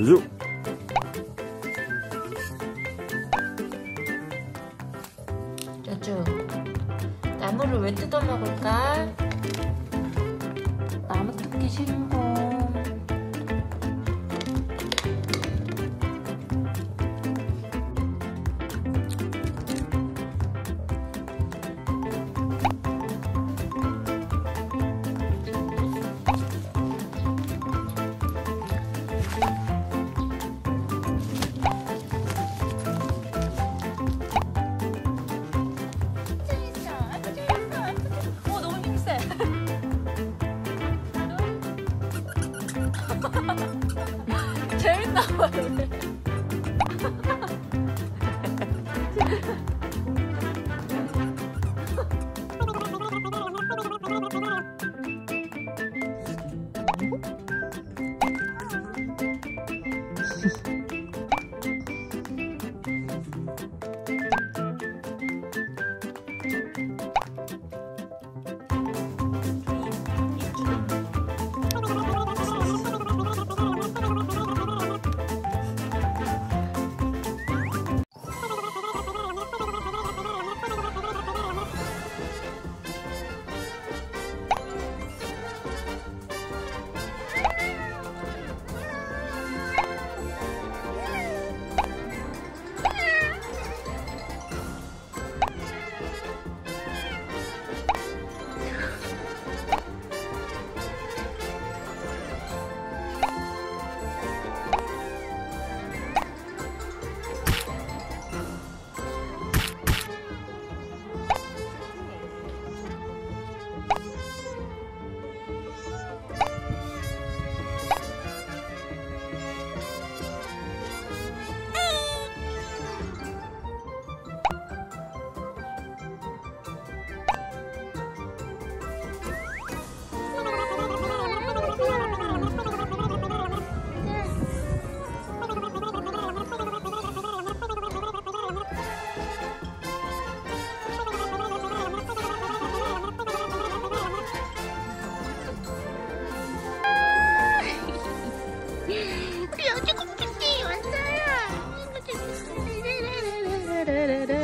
유 주 저주 나무를 왜 뜯어 먹을까? 나무 뜯기 싫은 거. なんだね da da da